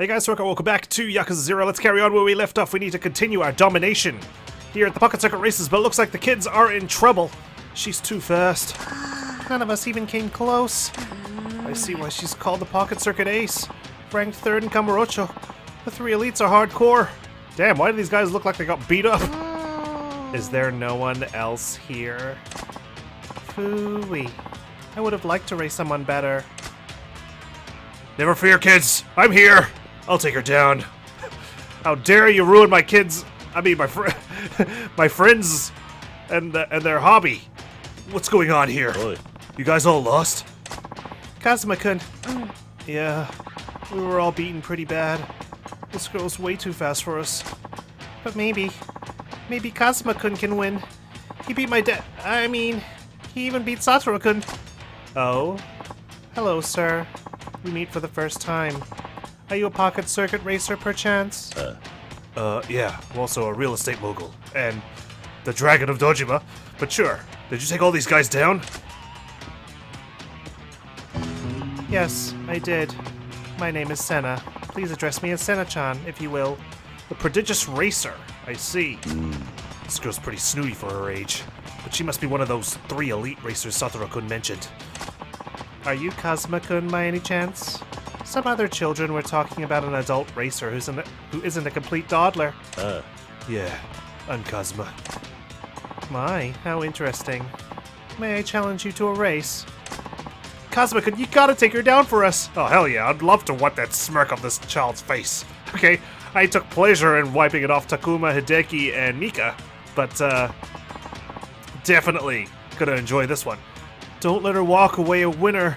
Hey guys, welcome, welcome back to Yakuza 0. Let's carry on where we left off. We need to continue our domination here at the Pocket Circuit Races, but looks like the kids are in trouble. She's too fast. None of us even came close. I see why she's called the Pocket Circuit Ace. Ranked third in Kamurocho. The three elites are hardcore. Damn, why do these guys look like they got beat up? Is there no one else here? Phooey. I would have liked to race someone better. Never fear, kids. I'm here. I'll take her down. How dare you ruin my kids? I mean, my fr my friends and uh, and their hobby. What's going on here? Oi. You guys all lost? Kazuma-kun. Yeah, we were all beaten pretty bad. This girl's way too fast for us. But maybe, maybe Kazuma-kun can win. He beat my dad. I mean, he even beat Satoru-kun. Oh? Hello, sir. We meet for the first time. Are you a pocket circuit racer, perchance? Uh, Uh, yeah. I'm also a real estate mogul. And the Dragon of Dojima. But sure. Did you take all these guys down? Yes, I did. My name is Senna. Please address me as Senna-chan, if you will. The prodigious racer. I see. This girl's pretty snooty for her age. But she must be one of those three elite racers Satoru-kun mentioned. Are you Kazuma-kun by any chance? Some other children were talking about an adult racer who's an, who isn't a complete dawdler. uh, Yeah, I'm My, how interesting. May I challenge you to a race? Kazuma, you gotta take her down for us! Oh, hell yeah, I'd love to wipe that smirk off this child's face. Okay, I took pleasure in wiping it off Takuma, Hideki, and Mika, but, uh, definitely gonna enjoy this one. Don't let her walk away a winner.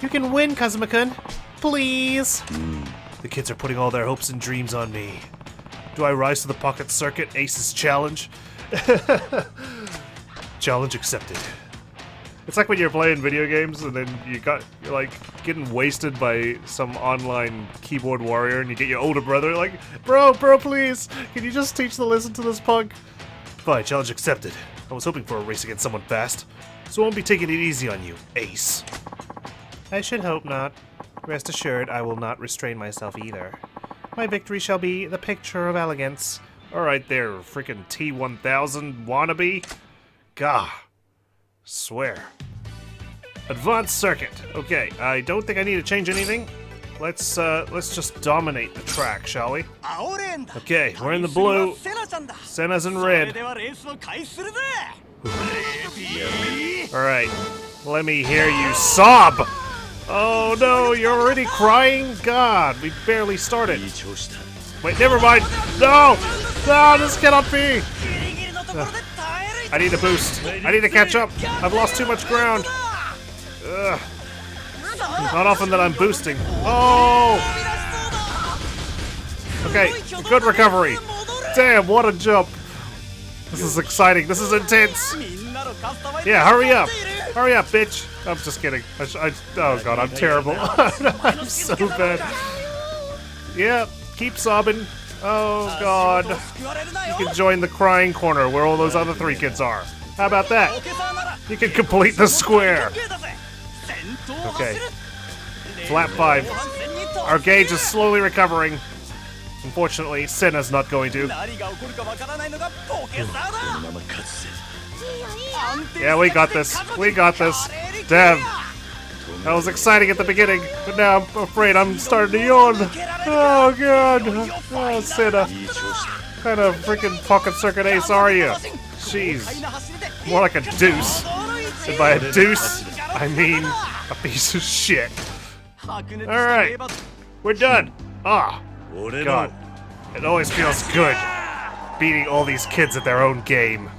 You can win, Kazuma-kun. Please. The kids are putting all their hopes and dreams on me. Do I rise to the pocket circuit Ace's challenge? challenge accepted. It's like when you're playing video games and then you got you're like getting wasted by some online keyboard warrior and you get your older brother like, bro, bro, please, can you just teach the lesson to this punk? Fine, challenge accepted. I was hoping for a race against someone fast, so I won't be taking it easy on you, Ace. I should hope not. Rest assured, I will not restrain myself either. My victory shall be the picture of elegance. Alright there, freaking T1000 wannabe. Gah. Swear. Advanced circuit. Okay, I don't think I need to change anything. Let's, uh, let's just dominate the track, shall we? Okay, we're in the blue. Senna's in red. Alright, let me hear you sob! Oh no, you're already crying? God, we barely started. Wait, never mind. No! No, this cannot be! Ugh. I need a boost. I need to catch up. I've lost too much ground. Ugh. Not often that I'm boosting. Oh! Okay, good recovery. Damn, what a jump. This is exciting. This is intense. Yeah, hurry up. Oh, Hurry up, bitch. I'm just kidding. I, sh- I, oh god, I'm terrible. I'm so bad. Yeah, keep sobbing. Oh god. You can join the crying corner where all those other three kids are. How about that? You can complete the square. Okay. Flat five. Our gauge is slowly recovering. Unfortunately, Senna's not going to. Yeah, we got this. We got this. Damn. That was exciting at the beginning, but now I'm afraid I'm starting to yawn. Oh, God. Oh, Senna. Kind of freaking fucking circuit ace are you? Jeez. More like a deuce. And by a deuce, I mean a piece of shit. Alright. We're done. Ah. God. It always feels good beating all these kids at their own game.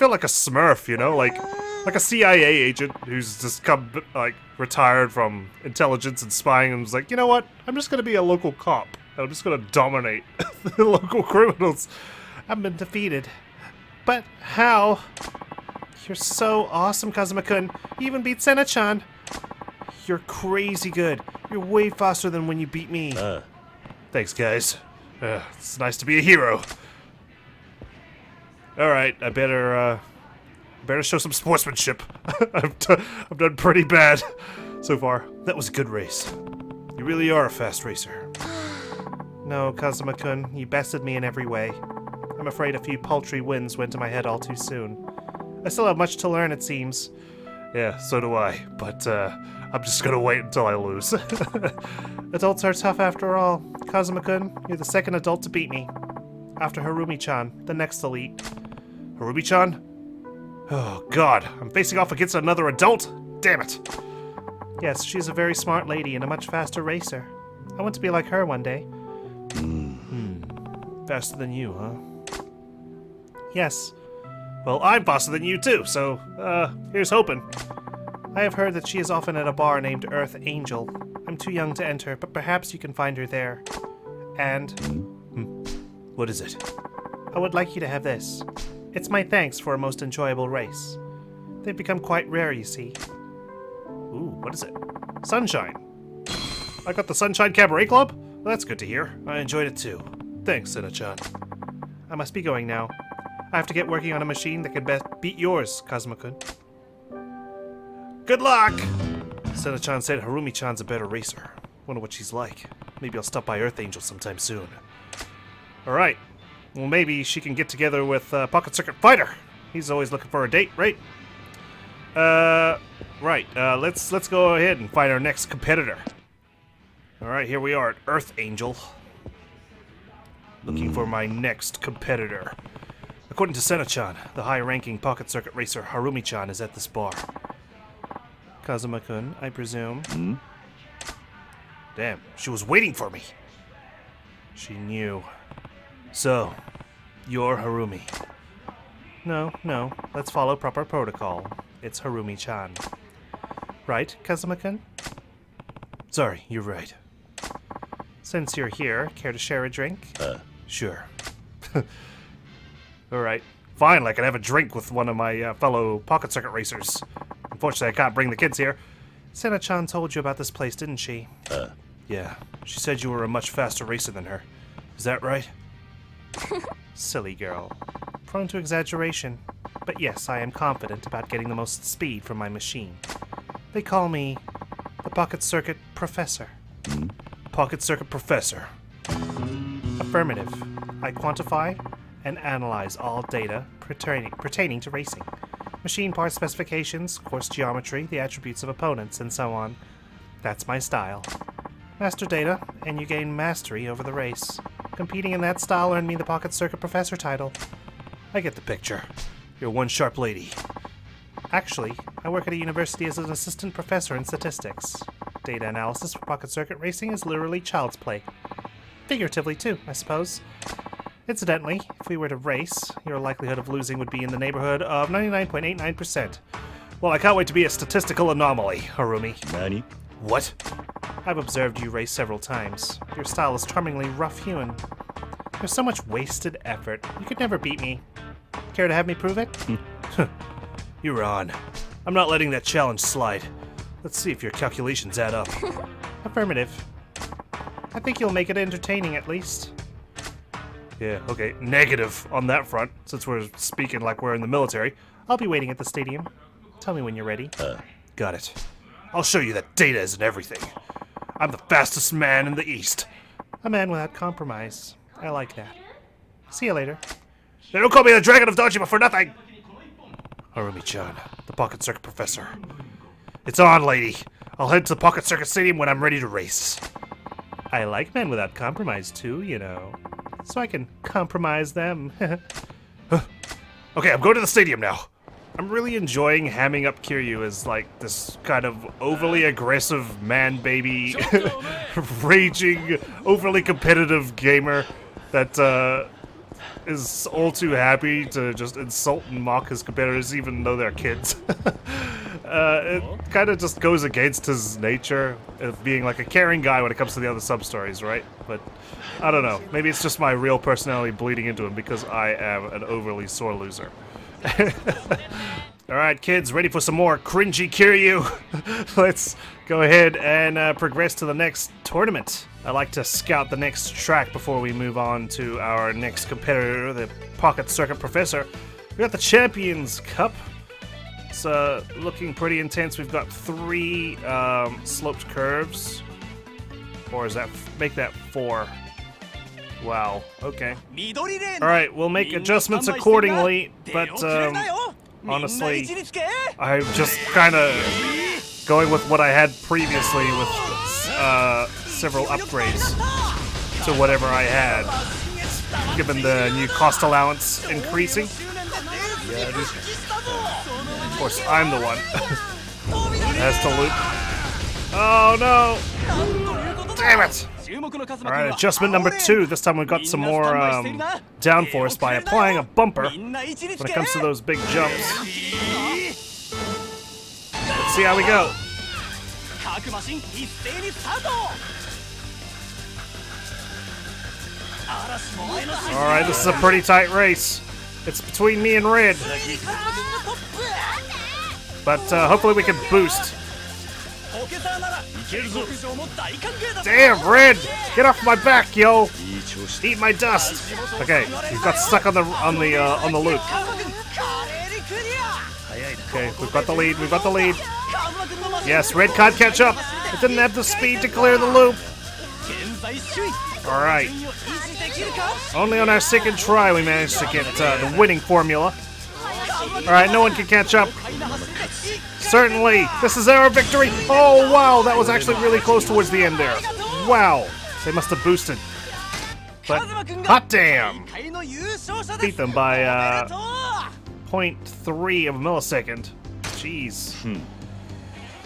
I feel like a smurf, you know? Like like a CIA agent who's just come like retired from intelligence and spying and was like, you know what? I'm just gonna be a local cop. And I'm just gonna dominate the local criminals. I've been defeated. But how? You're so awesome, Kazuma-kun. You even beat Senna-chan. You're crazy good. You're way faster than when you beat me. あ Thanks, guys. Uh, it's nice to be a hero. All right, I better uh, better show some sportsmanship. I've, I've done pretty bad so far. That was a good race. You really are a fast racer. no, Kazuma-kun, you bested me in every way. I'm afraid a few paltry wins went to my head all too soon. I still have much to learn, it seems. Yeah, so do I, but uh, I'm just gonna wait until I lose. Adults are tough after all. Kazuma-kun, you're the second adult to beat me. After Harumi-chan, the next elite. Harumi-chan? Oh god, I'm facing off against another adult? Damn it! Yes, she's a very smart lady and a much faster racer. I want to be like her one day. Hmm. Faster than you, huh? Yes. Well, I'm faster than you too, so, uh, here's hoping. I have heard that she is often at a bar named Earth Angel. I'm too young to enter, but perhaps you can find her there. And... Hmm. What is it? I would like you to have this. It's my thanks for a most enjoyable race. They've become quite rare, you see. Ooh, what is it? Sunshine. I got the Sunshine Cabaret Club? That's good to hear. I enjoyed it too. Thanks, Senna-chan. I must be going now. I have to get working on a machine that can best beat yours, Kazuma-kun. Good luck! Senna-chan said Harumi-chan's a better racer. Wonder what she's like. Maybe I'll stop by Earth Angel sometime soon. Alright. Well, maybe she can get together with uh, Pocket Circuit Fighter. He's always looking for a date, right? Uh, right. Uh, let's let's go ahead and find our next competitor. All right, here we are at Earth Angel. Looking for my next competitor. According to Senna-chan, the high-ranking pocket circuit racer Harumi-chan is at this bar. Kazuma-kun, I presume. Damn, she was waiting for me. She knew. So, you're Harumi. No, no, let's follow proper protocol. It's Harumi-chan. Right, Kazuma-kun? Sorry, you're right. Since you're here, care to share a drink? Uh. Sure. Alright. Fine, I can have a drink with one of my uh, fellow pocket circuit racers. Unfortunately, I can't bring the kids here. Senna-chan told you about this place, didn't she? Uh. Yeah. She said you were a much faster racer than her. Is that right? Silly girl. Prone to exaggeration. But yes, I am confident about getting the most speed from my machine. They call me the Pocket Circuit Professor. Hmm? Pocket Circuit Professor. Affirmative. I quantify and analyze all data pertaining, pertaining to racing. Machine part specifications, course geometry, the attributes of opponents, and so on. That's my style. Master data, and you gain mastery over the race. Competing in that style earned me the Pocket Circuit Professor title. I get the picture. You're one sharp lady. Actually, I work at a university as an assistant professor in statistics. Data analysis for pocket circuit racing is literally child's play. Figuratively, too, I suppose. Incidentally, if we were to race, your likelihood of losing would be in the neighborhood of 99.89%. Well, I can't wait to be a statistical anomaly, Harumi. Nani? What? I've observed you race several times. Your style is charmingly rough-hewn. There's so much wasted effort. You could never beat me. Care to have me prove it? You're on. I'm not letting that challenge slide. Let's see if your calculations add up. Affirmative. I think you'll make it entertaining at least. Yeah, okay. Negative on that front, since we're speaking like we're in the military. I'll be waiting at the stadium. Tell me when you're ready. Uh. Got it. I'll show you that data isn't everything. I'm the fastest man in the East. A man without compromise. I like that. See you later. They don't call me the Dragon of Dojima for nothing! Harumi-chan, the Pocket Circuit Professor. It's on, lady. I'll head to the Pocket Circuit Stadium when I'm ready to race. I like men without compromise, too, you know. So I can compromise them. okay, I'm going to the stadium now. I'm really enjoying hamming up Kiryu as, like, this kind of overly aggressive man baby, raging, overly competitive gamer that, uh, is all too happy to just insult and mock his competitors even though they're kids. uh, it kind of just goes against his nature of being like a caring guy when it comes to the other sub-stories, right? But I don't know. Maybe it's just my real personality bleeding into him because I am an overly sore loser. Alright, kids, ready for some more cringy Kiryu? Let's go ahead and uh, progress to the next tournament. I like to scout the next track before we move on to our next competitor, the Pocket Circuit Professor. We got the Champions Cup. It's uh, looking pretty intense. We've got three um, sloped curves. Or is that make that four? Wow. Okay. All right, we'll make adjustments accordingly, but um, honestly, I'm just kind of going with what I had previously with uh, several upgrades to whatever I had, given the new cost allowance increasing. Yeah, of course, I'm the one that has to loop. Oh no! Damn it! Alright, adjustment number two. This time we've got some more um, downforce by applying a bumper when it comes to those big jumps. Let's see how we go. Alright, this is a pretty tight race. It's between me and Red. But uh, hopefully we can boost Damn, Red! Get off my back, yo! Eat my dust! Okay, you got stuck on the on the uh, on the loop. Okay, we've got the lead. We've got the lead. Yes, Red can't catch up. It didn't have the speed to clear the loop. All right. Only on our second try we managed to get uh, the winning formula. Alright, no one can catch up. Certainly. This is our victory. Oh, wow. That was actually really close towards the end there. Wow. They must have boosted. But, hot damn. Beat them by uh, 0.3 of a millisecond. Jeez.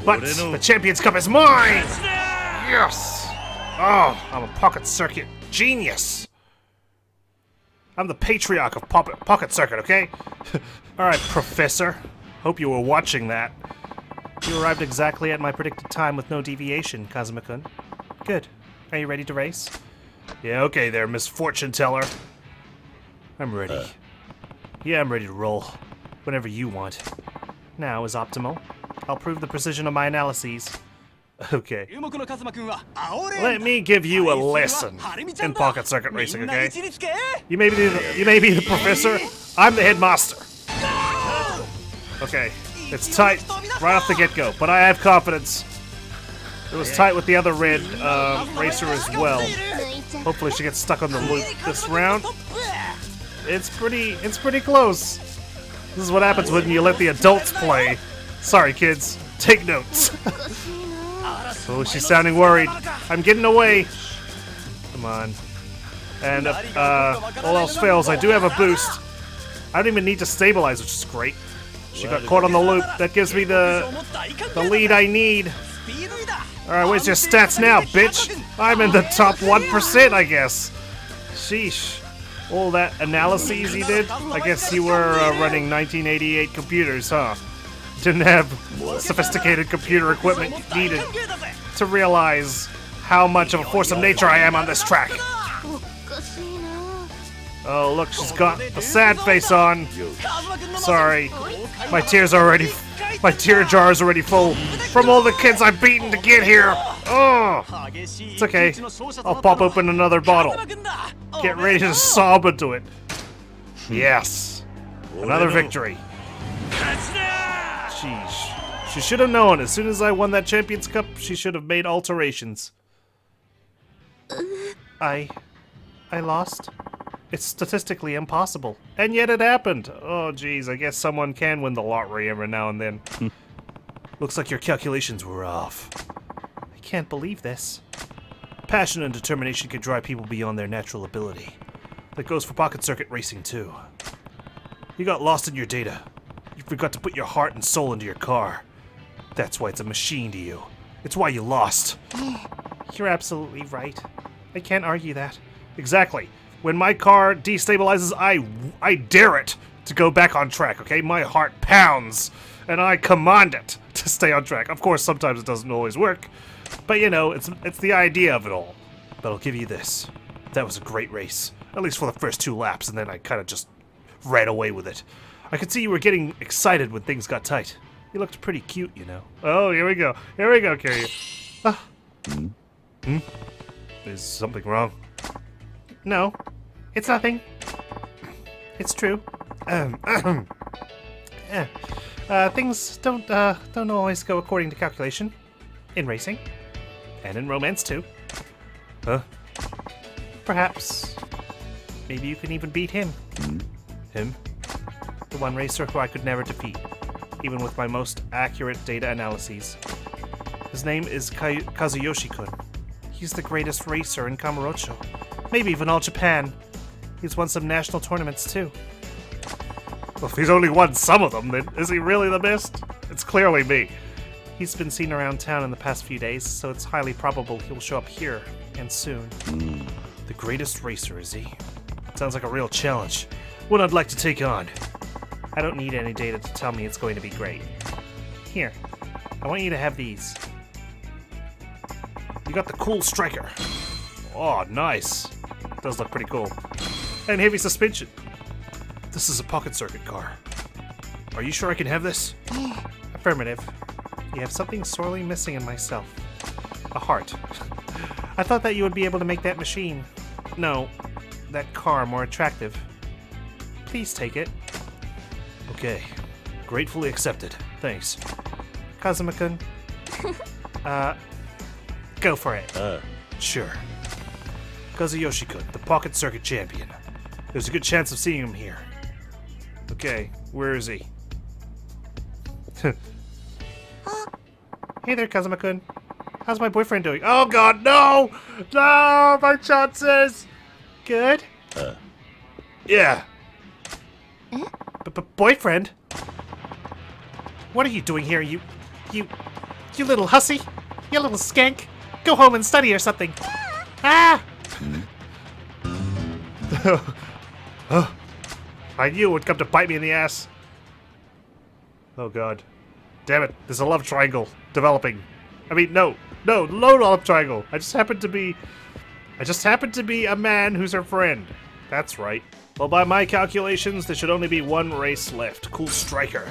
But the Champions Cup is mine! Yes! Oh, I'm a pocket circuit genius! I'm the patriarch of pocket, pocket circuit, okay? Alright, Professor. Hope you were watching that. You arrived exactly at my predicted time with no deviation, Kazuma-kun. Good. Are you ready to race? Yeah, okay there, Miss Fortune Teller. I'm ready. Uh. Yeah, I'm ready to roll. Whenever you want. Now is optimal. I'll prove the precision of my analyses. Okay. Let me give you a lesson in pocket circuit racing, okay? You may be the, you may be the professor, I'm the headmaster. Okay, it's tight right off the get-go, but I have confidence. It was tight with the other red um, racer as well. Hopefully she gets stuck on the loop this round. It's pretty, it's pretty close. This is what happens when you let the adults play. Sorry, kids. Take notes. oh, she's sounding worried. I'm getting away. Come on. And if uh, all else fails, I do have a boost. I don't even need to stabilize, which is great. She got caught on the loop. That gives me the the lead I need. Alright, where's your stats now, bitch? I'm in the top 1%, I guess. Sheesh. All that analyses you did? I guess you were uh, running 1988 computers, huh? Didn't have sophisticated computer equipment needed to realize how much of a force of nature I am on this track. Oh, look, she's got the sad face on. Sorry. My tears are already... My tear jar is already full from all the kids I've beaten to get here. Oh! It's okay. I'll pop open another bottle. Get ready to sob into it. Yes. Another victory. Jeez. She should have known. As soon as I won that Champions Cup, she should have made alterations. I. I lost? It's statistically impossible. And yet it happened. Oh, geez. I guess someone can win the lottery every now and then. Looks like your calculations were off. I can't believe this. Passion and determination can drive people beyond their natural ability. That goes for pocket circuit racing, too. You got lost in your data. You forgot to put your heart and soul into your car. That's why it's a machine to you. It's why you lost. You're absolutely right. I can't argue that. Exactly. When my car destabilizes, I I dare it to go back on track, okay? My heart pounds and I command it to stay on track. Of course, sometimes it doesn't always work, but you know, it's it's the idea of it all. But I'll give you this. That was a great race. At least for the first two laps, and then I kind of just ran away with it. I could see you were getting excited when things got tight. You looked pretty cute, you know. Oh, here we go. Here we go, Kiryu. Ah. Hmm? Is something wrong? No. It's nothing. It's true. Um, eh. uh, things don't, uh, don't always go according to calculation. In racing. And in romance, too. Huh? Perhaps. Maybe you can even beat him. Him? The one racer who I could never defeat, even with my most accurate data analyses. His name is Kazuyoshi-kun. He's the greatest racer in Kamurocho. Maybe even all Japan. He's won some national tournaments too. Well, if he's only won some of them, then is he really the best? It's clearly me. He's been seen around town in the past few days, so it's highly probable he'll show up here, and soon. The greatest racer, is he? Sounds like a real challenge. One I'd like to take on. I don't need any data to tell me it's going to be great. Here, I want you to have these. You got the cool striker. Oh, nice. Does look pretty cool. And heavy suspension. This is a pocket circuit car. Are you sure I can have this? Affirmative. You have something sorely missing in myself. A heart. I thought that you would be able to make that machine. No, that car more attractive. Please take it. Okay. Gratefully accepted. Thanks. Kazuma-kun. uh, go for it. Uh. Sure. Kazuyoshi-kun, the pocket circuit champion. There's a good chance of seeing him here. Okay, where is he? hey there, Kazuma-kun. How's my boyfriend doing? Oh god, no! No, my chances! Good? Uh. Yeah. But boyfriend? What are you doing here, you... you... you little hussy? You little skank? Go home and study or something. Ah! oh, I knew it would come to bite me in the ass. Oh god. Damn it, there's a love triangle developing. I mean, no, no, no love triangle. I just happen to be... I just happen to be a man who's her friend. That's right. Well, by my calculations, there should only be one race left. Cool Striker.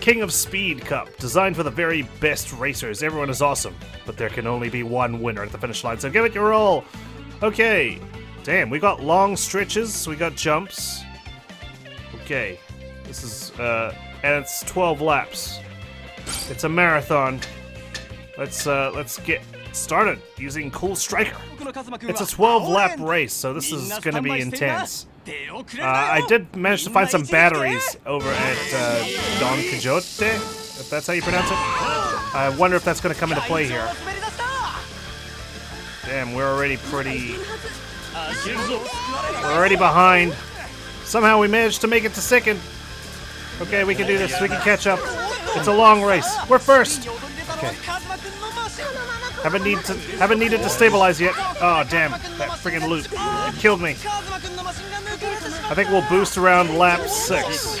King of Speed Cup, designed for the very best racers. Everyone is awesome, but there can only be one winner at the finish line, so give it your all. Okay. Damn, we got long stretches, we got jumps. Okay. This is, uh, and it's 12 laps. It's a marathon. Let's, uh, let's get started using Cool Striker. It's a 12 lap race, so this is going to be intense. Uh, I did manage to find some batteries over at uh, Don Quixote, if that's how you pronounce it. I wonder if that's going to come into play here. Damn, we're already pretty... We're already behind. Somehow we managed to make it to second. Okay, we can do this. We can catch up. It's a long race. We're first. Okay. Haven't need to haven't needed to stabilize yet. Oh damn, that friggin' loop. It killed me. I think we'll boost around lap six.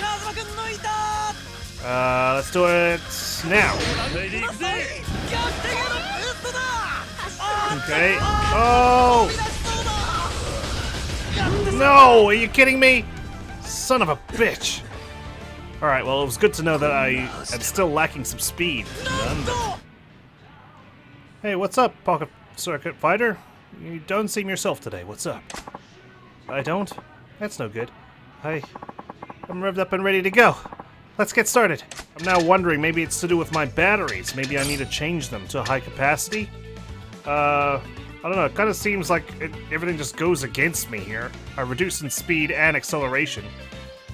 Uh, let's do it now. Okay. Oh! No! Are you kidding me? Son of a bitch. Alright, well, it was good to know that I am still lacking some speed. Hey, what's up, Pocket Circuit Fighter? You don't seem yourself today. What's up? I don't? That's no good. I... I'm revved up and ready to go. Let's get started. I'm now wondering, maybe it's to do with my batteries. Maybe I need to change them to high capacity? Uh... I don't know, it kind of seems like it, everything just goes against me here. I reduce in speed and acceleration.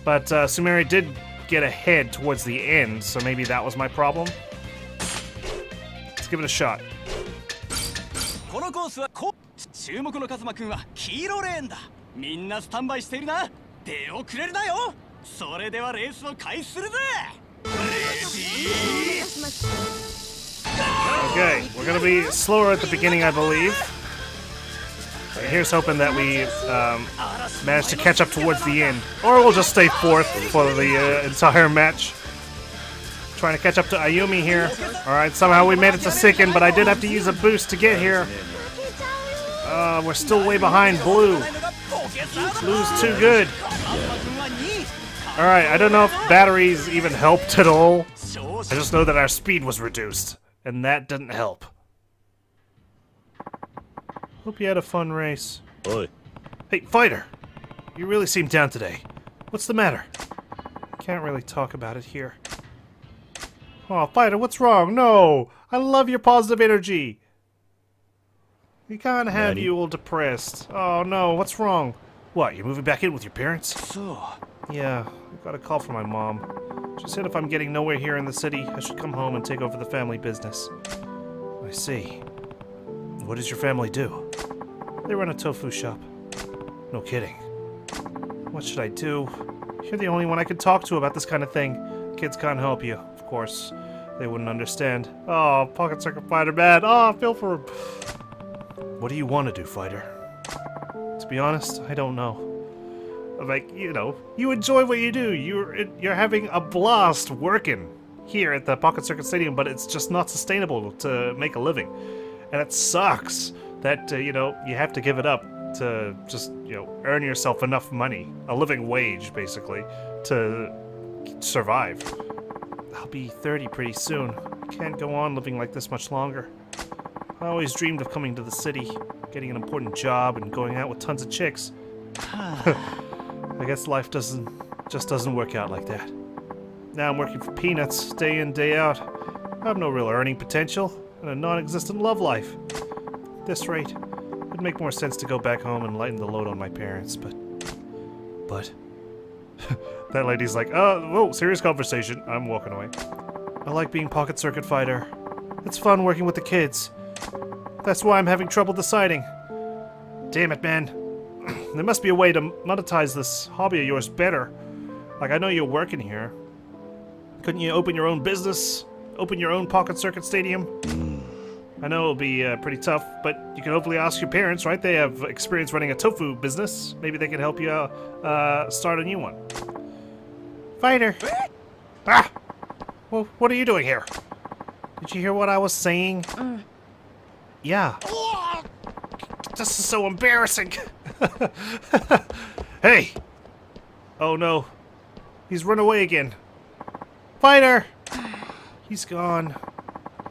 But uh, Sumeri did get ahead towards the end, so maybe that was my problem. Let's give it a shot. このコースはこ注目のカズマくんは黄色レーンだみんなスタンバイしているな出遅れるなよそれではレースを開始するぜ Okay, we're gonna be slower at the beginning, I believe. And here's hoping that we um, manage to catch up towards the end. Or we'll just stay fourth for the uh, entire match. Trying to catch up to Ayumi here. Alright, somehow we made it to second, but I did have to use a boost to get here. Uh, we're still way behind Blue. Blue's too good. Alright, I don't know if batteries even helped at all. I just know that our speed was reduced, and that didn't help. Hope you had a fun race. Oi. Hey, fighter! You really seem down today. What's the matter? Can't really talk about it here. Oh, fighter, what's wrong? No! I love your positive energy! We can't have Nanny? you all depressed. Oh no, what's wrong? What, you're moving back in with your parents? そう Yeah, I got a call from my mom. She said if I'm getting nowhere here in the city, I should come home and take over the family business. I see. What does your family do? They run a tofu shop. No kidding. What should I do? You're the only one I can talk to about this kind of thing. Kids can't help you, of course. They wouldn't understand. Oh, Pocket Circuit Fighter, man. Oh, feel for him. What do you want to do, Fighter? To be honest, I don't know like you know you enjoy what you do you're you're having a blast working here at the pocket circuit stadium but it's just not sustainable to make a living and it sucks that uh, you know you have to give it up to just you know earn yourself enough money a living wage basically to survive i'll be 30 pretty soon can't go on living like this much longer i always dreamed of coming to the city getting an important job and going out with tons of chicks I guess life doesn't just doesn't work out like that. Now I'm working for peanuts day in day out. I have no real earning potential and a non-existent love life. At this rate, it'd make more sense to go back home and lighten the load on my parents, but but that lady's like, uh, whoa, serious conversation." I'm walking away. I like being pocket circuit fighter. It's fun working with the kids. That's why I'm having trouble deciding. Damn it, man. There must be a way to monetize this hobby of yours better. Like, I know you're working here. Couldn't you open your own business? Open your own pocket circuit stadium? I know it'll be uh, pretty tough, but you can hopefully ask your parents, right? They have experience running a tofu business. Maybe they can help you uh, start a new one. Fighter! Ah! Well, what are you doing here? Did you hear what I was saying? Yeah. This is so embarrassing. hey! Oh no. He's run away again. Fighter! He's gone.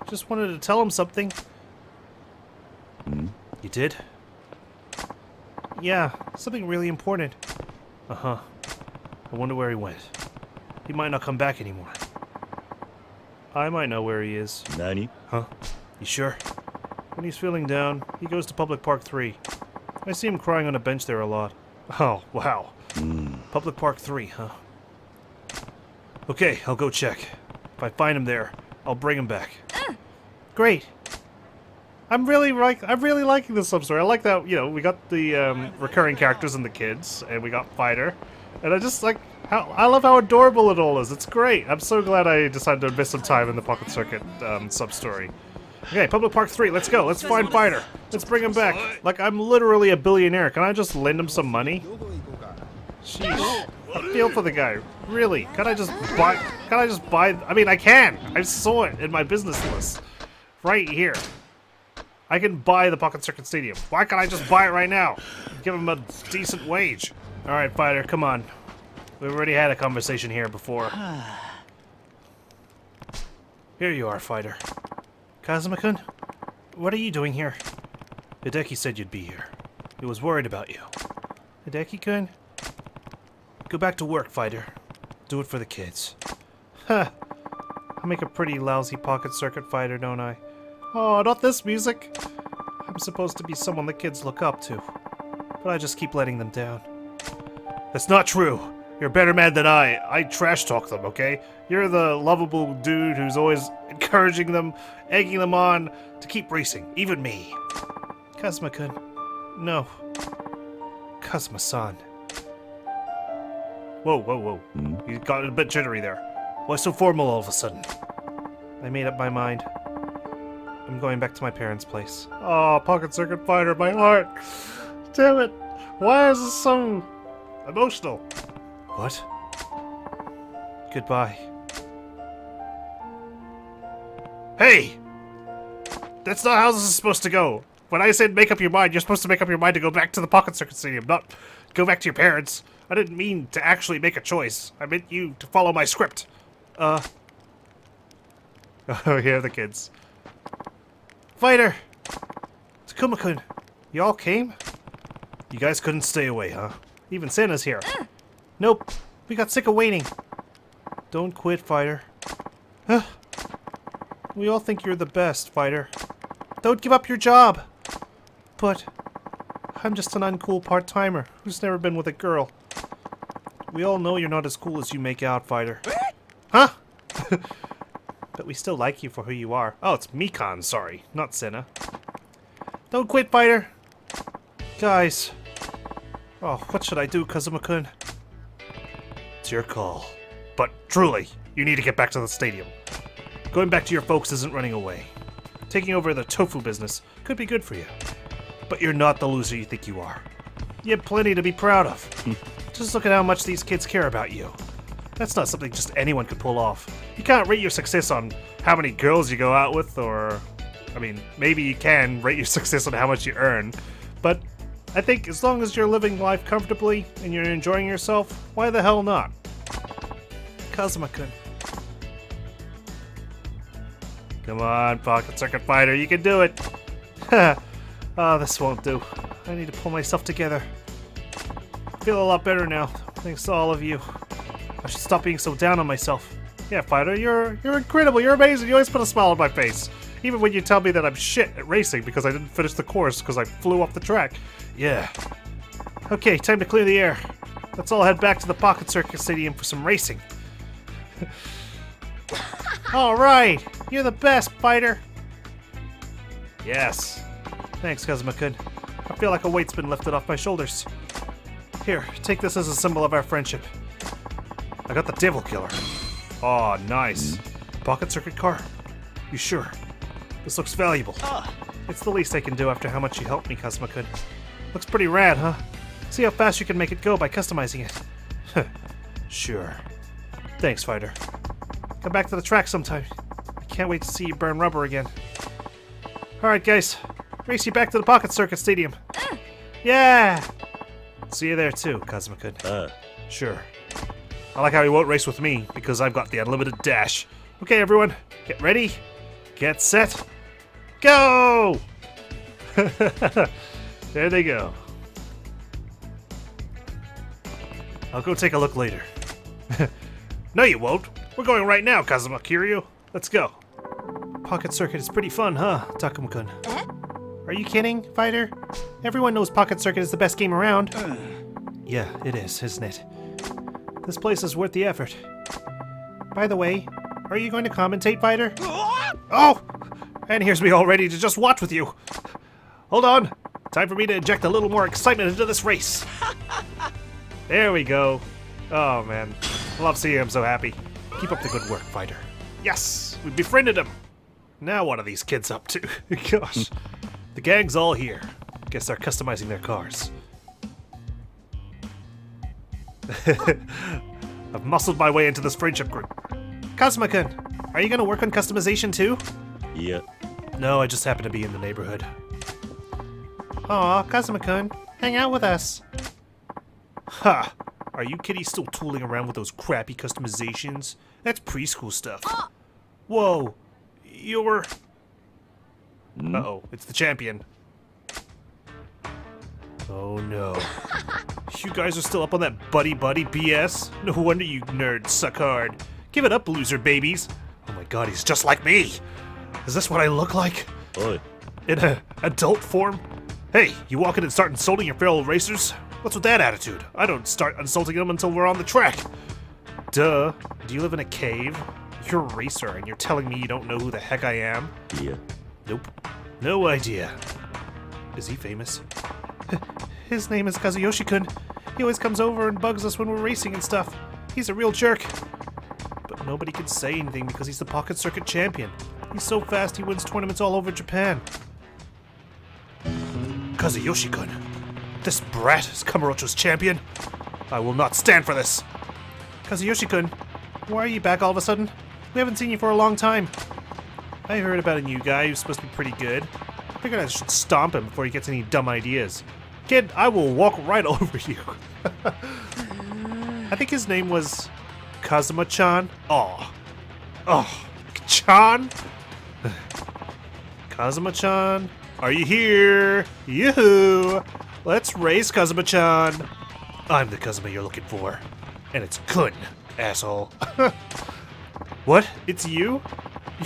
Just wanted to tell him something. You did? Yeah, something really important. Uh-huh. I wonder where he went. He might not come back anymore. I might know where he is. 何 Huh? You sure? When he's feeling down, he goes to Public Park 3. I see him crying on a bench there a lot. Oh, wow. Public Park 3, huh? Okay, I'll go check. If I find him there, I'll bring him back. Great. I'm really like I'm really liking this sub story. I like that you know we got the um, recurring characters and the kids, and we got Fighter, and I just like how I love how adorable it all is. It's great. I'm so glad I decided to invest some time in the Pocket Circuit um, sub story. Okay, Public Park 3, let's go. Let's find Fighter. Let's bring him back. Like, I'm literally a billionaire. Can I just lend him some money? Jeez. I feel for the guy. Really. Can I just buy... Can I just buy... I mean, I can. I saw it in my business list. Right here. I can buy the Pocket Circuit Stadium. Why can't I just buy it right now? Give him a decent wage. Alright, Fighter, come on. We've already had a conversation here before. Here you are, Fighter. Kazuma-kun, what are you doing here? Hideki said you'd be here. He was worried about you. Hideki-kun? Go back to work, Fighter. Do it for the kids. Huh. I make a pretty lousy pocket circuit fighter, don't I? Oh, not this music! I'm supposed to be someone the kids look up to. But I just keep letting them down. That's not true! You're a better man than I. I trash talk them, okay? You're the lovable dude who's always encouraging them, egging them on to keep racing, even me. Kazuma-kun. No. Kazuma-san. Whoa, whoa, whoa. Hmm? You got a bit jittery there. Why so formal all of a sudden? I made up my mind. I'm going back to my parents' place. Oh, Pocket Circuit Fighter, my heart. Damn it. Why is this so emotional? What? Goodbye. Hey! That's not how this is supposed to go. When I said make up your mind, you're supposed to make up your mind to go back to the Pocket Circuit Stadium, not go back to your parents. I didn't mean to actually make a choice. I meant you to follow my script. Uh. Oh, here are the kids. Fighter! Takuma-kun, you all came? You guys couldn't stay away, huh? Even Senna's here. Nope, we got sick of waiting. Don't quit, Fighter. Huh. We all think you're the best, Fighter. Don't give up your job. but I'm just an uncool part-timer who's never been with a girl. We all know you're not as cool as you make out, fighter. Huh? but we still like you for who you are. Oh, it's Mikan, sorry, not Senna. Don't quit, fighter. Guys. Oh, what should I do, Kazuma-kun? It's your call. But truly, you need to get back to the stadium. Going back to your folks isn't running away. Taking over the tofu business could be good for you. But you're not the loser you think you are. You have plenty to be proud of. just look at how much these kids care about you. That's not something just anyone could pull off. You can't rate your success on how many girls you go out with, or. I mean, maybe you can rate your success on how much you earn, but I think as long as you're living life comfortably and you're enjoying yourself, why the hell not? Kazuma-kun. Come on, Pocket Circuit Fighter, you can do it! oh, this won't do. I need to pull myself together. I feel a lot better now, thanks to all of you. I should stop being so down on myself. Yeah, Fighter, you're you're incredible, you're amazing, you always put a smile on my face. Even when you tell me that I'm shit at racing because I didn't finish the course because I flew off the track. Yeah. Okay, time to clear the air. Let's all head back to the Pocket Circuit Stadium for some racing. Alright! You're the best, fighter! Yes. Thanks, Kazuma-kun. I feel like a weight's been lifted off my shoulders. Here, take this as a symbol of our friendship. I got the Devil Killer. Oh, nice. Pocket circuit car? You sure? This looks valuable. It's the least I can do after how much you helped me, Kazuma-kun. Looks pretty rad, huh? See how fast you can make it go by customizing it. sure. Thanks, fighter. Come back to the track sometime. I can't wait to see you burn rubber again. Alright, guys. Race you back to the Pocket Circuit Stadium. Yeah! See you there too, Kazuma-kun. Uh, Sure. I like how he won't race with me, because I've got the unlimited dash. Okay, everyone, get ready, get set, go! there they go. I'll go take a look later. no, you won't. We're going right now, Kazuma Kiryu. Let's go. Pocket Circuit is pretty fun, huh, Takuma-kun? Eh? Are you kidding, Fighter? Everyone knows Pocket Circuit is the best game around. Uh. yeah, it is, isn't it? This place is worth the effort. By the way, are you going to commentate, Fighter? Oh! And here's me all ready to just watch with you. Hold on. Time for me to inject a little more excitement into this race. there we go. Oh, man. Love seeing him so happy. Keep up the good work, Fighter. Yes! We befriended him! Now what are these kids up to? Gosh. The gang's all here. Guess they're customizing their cars. I've muscled my way into this friendship group. Kazuma-kun, are you gonna work on customization too? yeah. No, I just happen to be in the neighborhood. Aw, Kazuma-kun, hang out with us. Ha! Are you kiddies still tooling around with those crappy customizations? That's preschool stuff. Uh. Whoa, you're... Hmm? Uh-oh, it's the champion. Oh no. You guys are still up on that buddy buddy BS? No wonder you nerds suck hard. Give it up, loser babies. Oh my god, he's just like me. Is this what I look like? Oi. In a adult form? Hey, you walk in and start insulting your fellow racers? What's with that attitude? I don't start insulting them until we're on the track. Duh. Do you live in a cave? You're a racer and you're telling me you don't know who the heck I am? Yeah. Nope. No idea. Is he famous? His name is Kazuyoshi-kun. He always comes over and bugs us when we're racing and stuff. He's a real jerk. But nobody can say anything because he's the Pocket Circuit champion. He's so fast he wins tournaments all over Japan. Kazuyoshi-kun. This brat is Kamurocho's champion. I will not stand for this. Kazuyoshi-kun, why are you back all of a sudden? We haven't seen you for a long time. I heard about a new guy who's supposed to be pretty good. Figured I should stomp him before he gets any dumb ideas. Kid, I will walk right over you. I think his name was Kazuma-chan. Oh. Oh. Chan? Kazuma-chan, are you here? Yoo-hoo! Let's race, Kazuma-chan. I'm the Kazuma you're looking for. And it's Kun, asshole. what? It's you?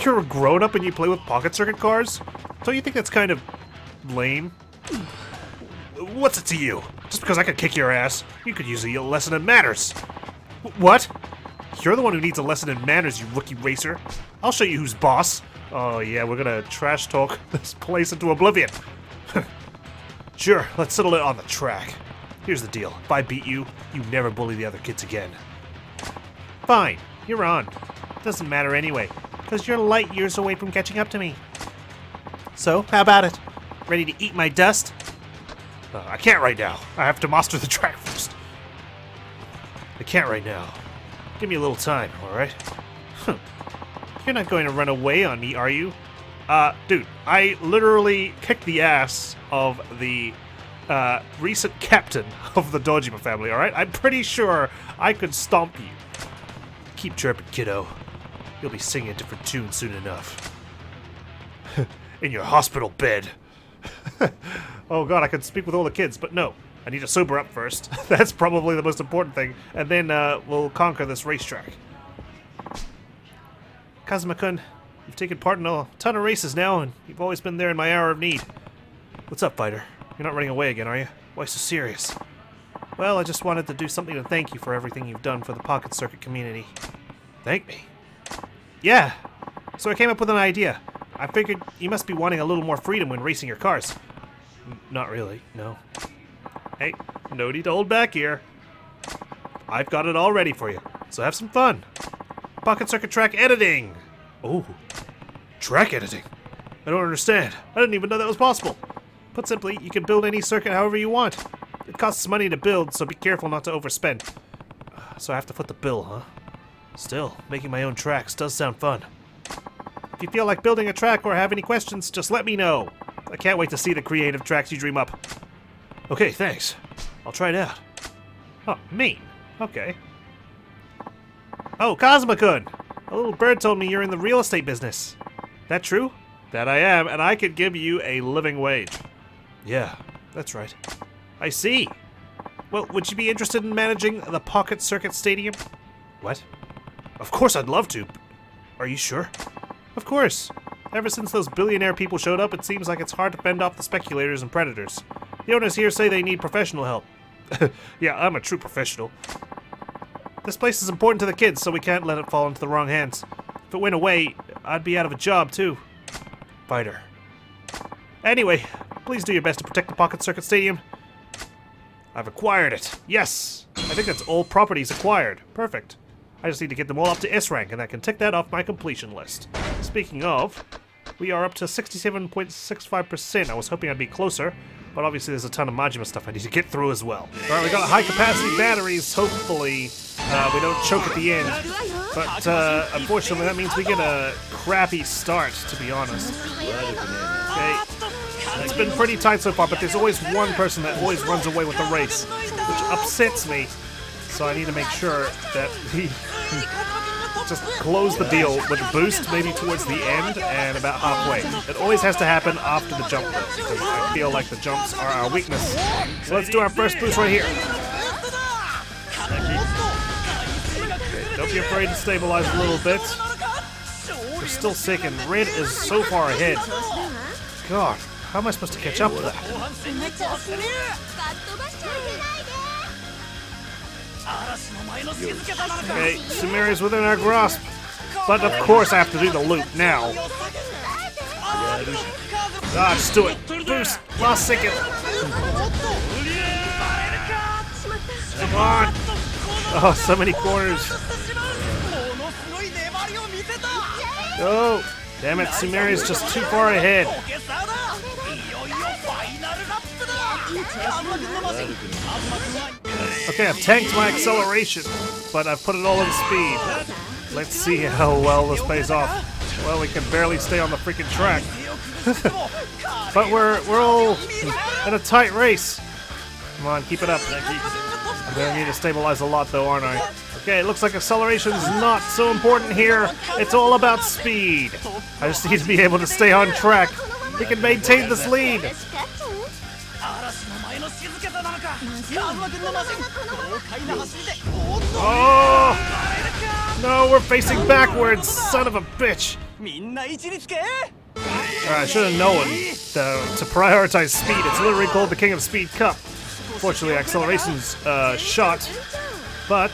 You're a grown-up and you play with pocket circuit cars? Don't you think that's kind of lame? What's it to you? Just because I could kick your ass, you could use a lesson in manners. Wh- What? You're the one who needs a lesson in manners, you rookie racer. I'll show you who's boss. Oh yeah, we're gonna trash talk this place into oblivion. Sure, let's settle it on the track. Here's the deal. If I beat you, you never bully the other kids again. Fine, you're on. Doesn't matter anyway, because you're light years away from catching up to me. So, how about it? Ready to eat my dust? Uh, I can't right now. I have to master the track first. I can't right now. Give me a little time, alright? Huh. You're not going to run away on me, are you? Uh, dude, I literally kicked the ass of the uh, recent captain of the Dojima family, alright? I'm pretty sure I could stomp you. Keep chirping, kiddo. You'll be singing a different tune soon enough. In your hospital bed. oh god, I could speak with all the kids, but no. I need to sober up first. That's probably the most important thing. And then uh, we'll conquer this racetrack. Kazuma-kun, you've taken part in a ton of races now, and you've always been there in my hour of need. What's up, fighter? You're not running away again, are you? Why so serious? Well, I just wanted to do something to thank you for everything you've done for the Pocket Circuit community. Thank me? Yeah. So I came up with an idea. I figured you must be wanting a little more freedom when racing your cars. Not really, no. Hey, no need to hold back here. I've got it all ready for you, so have some fun. Pocket Circuit track editing! Oh, track editing? I don't understand. I didn't even know that was possible. Put simply, you can build any circuit however you want. It costs money to build, so be careful not to overspend. Ah, so I have to foot the bill, huh? Still, making my own tracks does sound fun. If you feel like building a track or have any questions, just let me know. I can't wait to see the creative tracks you dream up. Okay, thanks. I'll try it out. Oh, me. Okay. Oh, Kazuma-kun! A little bird told me you're in the real estate business. That true? That I am, and I could give you a living wage. Yeah, that's right. I see. Well, would you be interested in managing the Pocket Circuit Stadium? What? Of course I'd love to. Are you sure? Of course. Ever since those billionaire people showed up, it seems like it's hard to fend off the speculators and predators. The owners here say they need professional help. yeah, I'm a true professional. This place is important to the kids, so we can't let it fall into the wrong hands. If it went away, I'd be out of a job, too. Fighter. Anyway, please do your best to protect the Pocket Circuit Stadium. I've acquired it. Yes! I think that's all properties acquired. Perfect. I just need to get them all up to S rank, and I can tick that off my completion list. Speaking of, we are up to 67.65%. I was hoping I'd be closer, but obviously there's a ton of Majima stuff I need to get through as well. Alright, we got high capacity batteries. Hopefully, uh, we don't choke at the end. But uh, unfortunately, that means we get a crappy start, to be honest. Okay. It's been pretty tight so far, but there's always one person that always runs away with the race, which upsets me. So I need to make sure that we just close the deal with a boost maybe towards the end and about halfway. It always has to happen after the jump though, because I feel like the jumps are our weakness. So let's do our first boost right here. Okay, don't be afraid to stabilize a little bit. We're still sick and Red is so far ahead. God, how am I supposed to catch up with that? Okay, Sumeria's within our grasp. But of course I have to do the loop now. Ah, just do it. Boost. Last second. Come on. Oh, so many corners. Oh, damn it. Sumeria's just too far ahead. Okay, I've tanked my acceleration, but I've put it all in speed. Let's see how well this pays off. Well, we can barely stay on the freaking track. but we're we're all in a tight race. Come on, keep it up. I'm gonna need to stabilize a lot though, aren't I? Okay, it looks like acceleration's not so important here. It's all about speed. I just need to be able to stay on track. We can maintain this lead. Oh! No, we're facing backwards, son of a bitch! I should have known Though to prioritize speed. It's literally called the King of Speed Cup. Fortunately, acceleration's uh, shot, but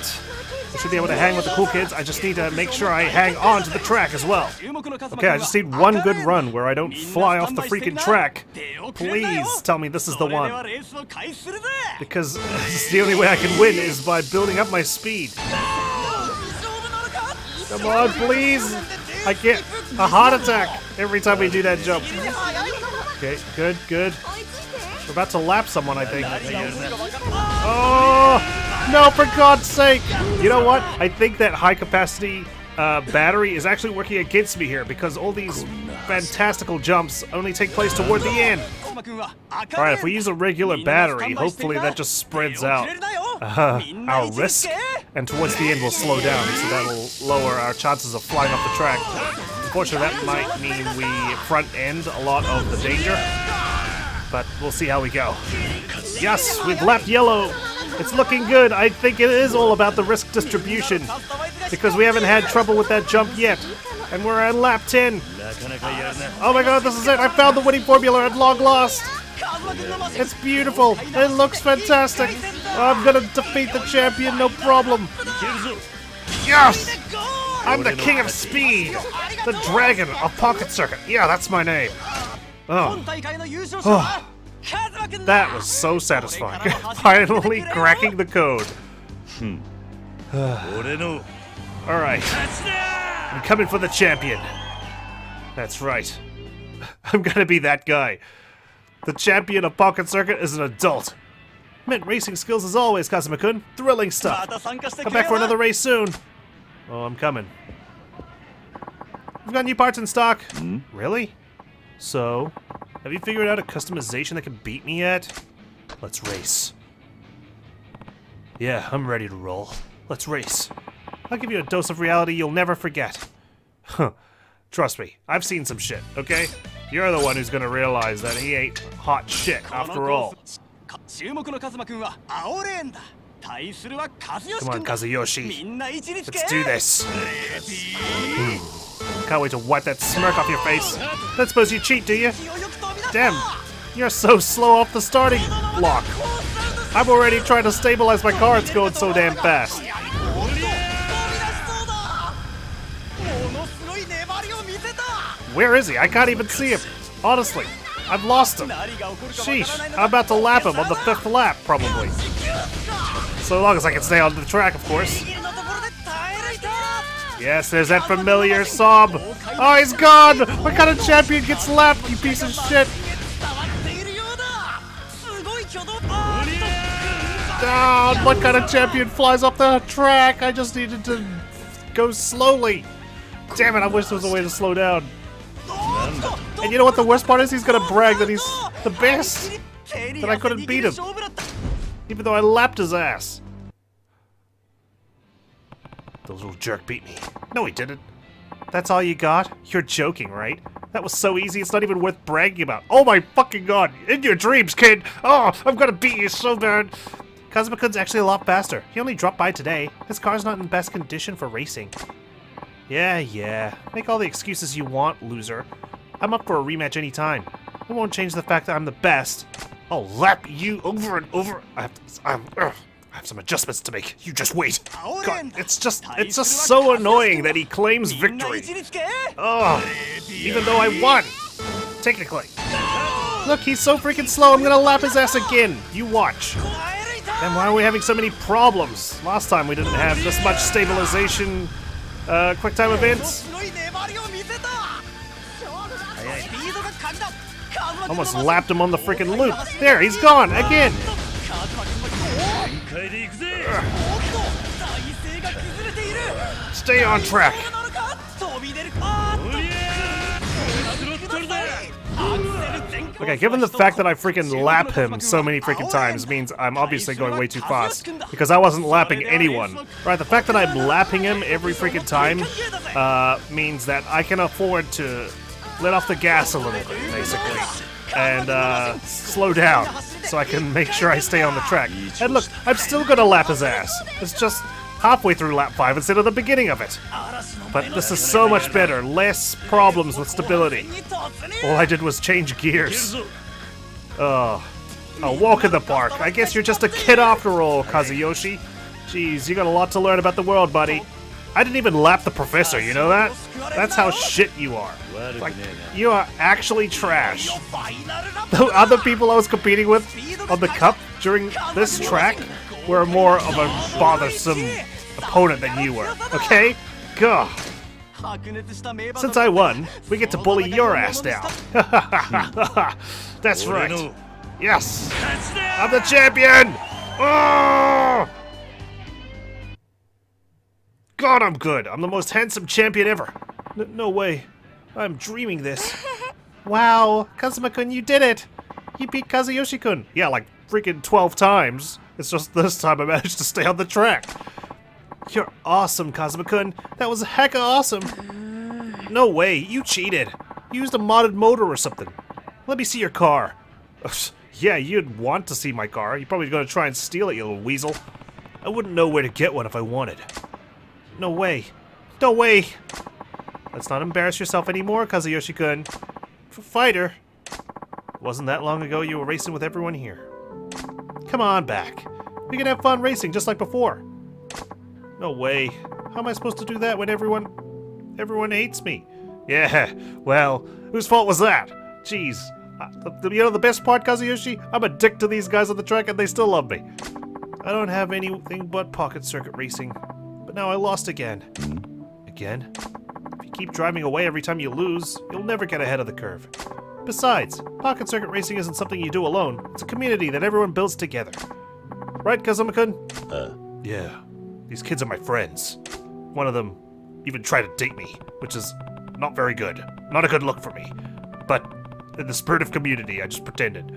I should be able to hang with the cool kids. I just need to make sure I hang on to the track as well. Okay, I just need one good run where I don't fly off the freaking track. Please tell me this is the one. Because the only way I can win is by building up my speed. Come on, please! I get a heart attack every time we do that jump. Okay, good, good. We're about to lap someone, I think. Oh! No, for God's sake! You know what? I think that high capacity uh, battery is actually working against me here because all these fantastical jumps only take place toward the end. Alright, if we use a regular battery, hopefully that just spreads out uh, our risk, and towards the end we'll slow down, so that'll lower our chances of flying off the track. Unfortunately, that might mean we front end a lot of the danger, but we'll see how we go. Yes, we've left yellow! It's looking good. I think it is all about the risk distribution, because we haven't had trouble with that jump yet, and we're at lap 10. Oh my god, this is it! I found the winning formula at long last! It's beautiful! It looks fantastic! I'm gonna defeat the champion, no problem! Yes! I'm the king of speed! The dragon of Pocket Circuit! Yeah, that's my name! Oh. oh. That was so satisfying. Finally cracking the code. Hmm. Alright. I'm coming for the champion. That's right. I'm gonna be that guy. The champion of Pocket Circuit is an adult. Mint racing skills as always, Kazuma-kun. Thrilling stuff. Come back for another race soon. Oh, I'm coming. We've got new parts in stock. Hmm? Really? So, have you figured out a customization that can beat me yet? Let's race. Yeah, I'm ready to roll. Let's race. I'll give you a dose of reality you'll never forget. Huh. Trust me, I've seen some shit, okay? You're the one who's gonna realize that he ain't hot shit after all. Come on, Kazuyoshi. Let's do this. Hmm. Can't wait to wipe that smirk off your face. Don't suppose you cheat, do you? Damn, you're so slow off the starting block. I'm already trying to stabilize my car, it's going so damn fast. Where is he? I can't even see him. Honestly, I've lost him. Sheesh, I'm about to lap him on the fifth lap, probably. So long as I can stay on the track, of course. Yes, there's that familiar sob. Oh, he's gone! What kind of champion gets lapped, you piece of shit? Down! What kind of champion flies off the track? I just needed to go slowly. Damn it, I wish there was a way to slow down. And you know what the worst part is? He's gonna brag that he's the best! That I couldn't beat him. Even though I lapped his ass. The little jerk beat me. No, he didn't. That's all you got? You're joking, right? That was so easy, it's not even worth bragging about. Oh my fucking god! In your dreams, kid! Oh, I'm gonna beat you so bad! Kazuma-kun's actually a lot faster. He only dropped by today. His car's not in best condition for racing. Yeah, yeah. Make all the excuses you want, loser. I'm up for a rematch anytime. It won't change the fact that I'm the best. I'll lap you over and over. I have, to, I'm, ugh, I have some adjustments to make. You just wait. God, it's just, it's just so annoying that he claims victory. Oh, even though I won, technically. Look, he's so freaking slow. I'm gonna lap his ass again. You watch. Then why are we having so many problems? Last time we didn't have this much stabilization uh, quick time events. Almost lapped him on the freaking loop. There, he's gone again. Stay on track. Okay, given the fact that I freaking lap him so many freaking times means I'm obviously going way too fast. Because I wasn't lapping anyone. Right, the fact that I'm lapping him every freaking time uh, means that I can afford to let off the gas a little bit, basically. And uh, slow down so I can make sure I stay on the track. And look, I'm still gonna lap his ass. It's just halfway through lap 5 instead of the beginning of it. But this is so much better. Less problems with stability. All I did was change gears. Oh. A walk in the park. I guess you're just a kid after all, Kazuyoshi. Jeez, you got a lot to learn about the world, buddy. I didn't even lap the professor, you know that? That's how shit you are. Like, you are actually trash. The other people I was competing with on the cup during this track were more of a bothersome opponent than you were, okay? Gah. Since I won, we get to bully your ass down. That's right. Yes! I'm the champion! Oh! God, I'm good. I'm the most handsome champion ever. N no way. I'm dreaming this. wow, Kazuma-kun, you did it! You beat Kazuyoshi-kun. Yeah, like freaking 12 times. It's just this time I managed to stay on the track. You're awesome, Kazuma-kun. That was a hecka awesome. No way, you cheated. You used a modded motor or something. Let me see your car. yeah, you'd want to see my car. You're probably gonna try and steal it, you little weasel. I wouldn't know where to get one if I wanted. No way. No way! Let's not embarrass yourself anymore, Kazuyoshi-kun. Fighter. Wasn't that long ago you were racing with everyone here. Come on back. We can have fun racing just like before. No way. How am I supposed to do that when everyone... everyone hates me? Yeah, well, whose fault was that? Jeez. Uh, you know the best part, Kazuyoshi? I'm a dick to these guys on the track and they still love me. I don't have anything but pocket circuit racing. But now I lost again. Again? If you keep driving away every time you lose, you'll never get ahead of the curve. Besides, pocket circuit racing isn't something you do alone. It's a community that everyone builds together. Right, Kazuma-kun? Uh, Yeah. These kids are my friends. One of them even tried to date me, which is not very good. Not a good look for me. But in the spirit of community, I just pretended.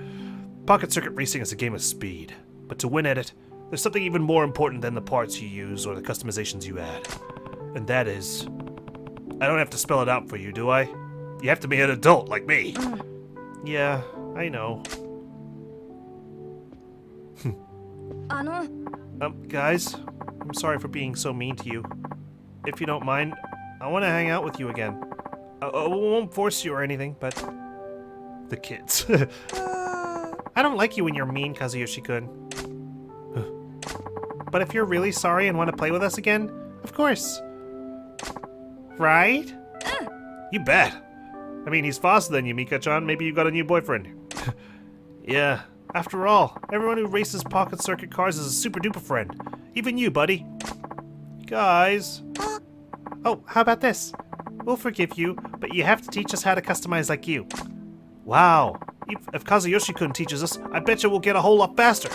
Pocket circuit racing is a game of speed, but to win at it, there's something even more important than the parts you use or the customizations you add. And that is. I don't have to spell it out for you, do I? You have to be an adult like me. Yeah, I know. Hmm. あの Um, guys, I'm sorry for being so mean to you. If you don't mind, I want to hang out with you again. Uh, uh, I, I won't force you or anything, but the kids. I don't like you when you're mean, Kazuyoshi-kun. but if you're really sorry and want to play with us again, of course. Right? Uh. You bet. I mean, he's faster than you, Mika-chan. Maybe you've got a new boyfriend. yeah. After all, everyone who races pocket circuit cars is a super duper friend. Even you, buddy. Guys. Oh, how about this? We'll forgive you, but you have to teach us how to customize like you. Wow. If, if Kazuyoshi-kun teaches us, I bet you we'll get a whole lot faster.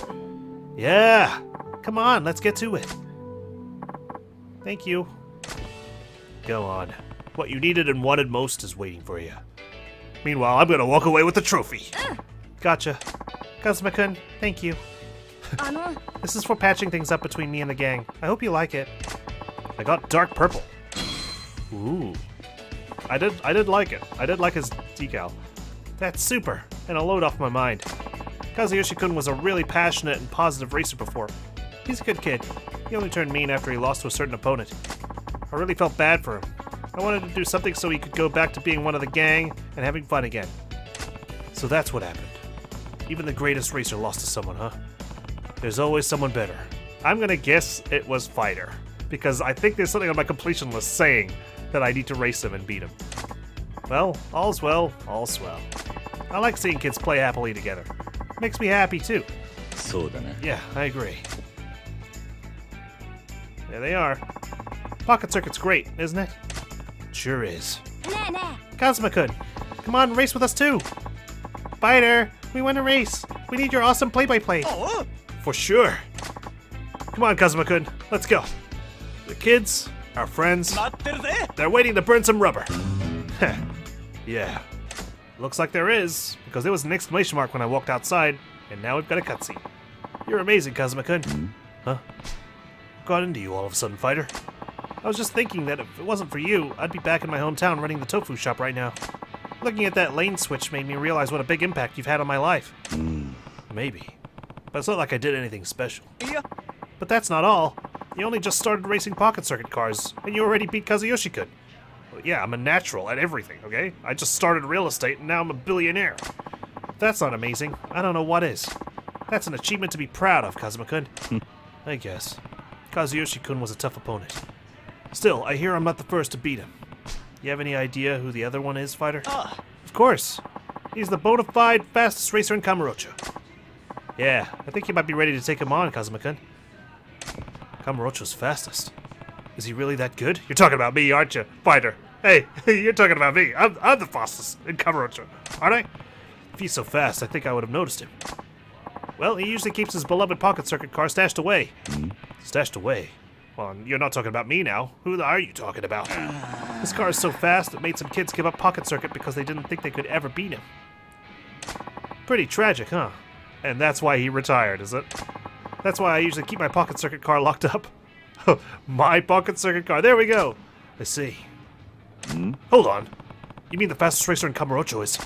Yeah. Come on, let's get to it. Thank you. Go on. What you needed and wanted most is waiting for you. Meanwhile, I'm gonna walk away with the trophy. Gotcha. Kazuma-kun, thank you. This is for patching things up between me and the gang. I hope you like it. I got dark purple. Ooh. I did I did like it. I did like his decal. That's super, and a load off my mind. Kazuyoshi-kun was a really passionate and positive racer before. He's a good kid. He only turned mean after he lost to a certain opponent. I really felt bad for him. I wanted to do something so he could go back to being one of the gang and having fun again. So that's what happened. Even the greatest racer lost to someone, huh? There's always someone better. I'm gonna guess it was Fighter, because I think there's something on my completion list saying that I need to race him and beat him. Well, all's well, all's well. I like seeing kids play happily together. Makes me happy too. So eh? Yeah, I agree. There they are. Pocket Circuit's great, isn't it? sure is. Nah, nah. Kazuma-kun, come on, race with us too! Fighter, we want to race! We need your awesome play-by-play! -play. For sure! Come on, Kazuma-kun, let's go! The kids, our friends, they're waiting to burn some rubber! yeah, looks like there is, because there was an exclamation mark when I walked outside, and now we've got a cutscene. You're amazing, Kazuma-kun. Hmm? Huh? Got into you all of a sudden, fighter. I was just thinking that if it wasn't for you, I'd be back in my hometown running the tofu shop right now. Looking at that lane switch made me realize what a big impact you've had on my life. Hmm. Maybe. But it's not like I did anything special. いや But that's not all. You only just started racing pocket circuit cars, and you already beat Kazuyoshi-kun. Well, yeah, I'm a natural at everything, okay? I just started real estate, and now I'm a billionaire. If that's not amazing, I don't know what is. That's an achievement to be proud of, Kazuma-kun. Hmm. I guess. Kazuyoshi-kun was a tough opponent. Still, I hear I'm not the first to beat him. You have any idea who the other one is, fighter? Ah, Of course. He's the bona fide fastest racer in Kamurocho. Yeah, I think you might be ready to take him on, Kazuma-kun. Kamurocho's fastest. Is he really that good? You're talking about me, aren't you, fighter? Hey, you're talking about me. I'm, I'm the fastest in Kamurocho, aren't I? If he's so fast, I think I would have noticed him. Well, he usually keeps his beloved pocket circuit car stashed away. Stashed away? Well, you're not talking about me now. Who are you talking about? This car is so fast it made some kids give up Pocket Circuit because they didn't think they could ever beat him. Pretty tragic, huh? And that's why he retired, is it? That's why I usually keep my Pocket Circuit car locked up. my Pocket Circuit car. There we go. I see. Hold on. You mean the fastest racer in Kamurocho is?